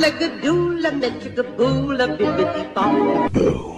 Malagadoola, Metricaboola, bibbidi bop.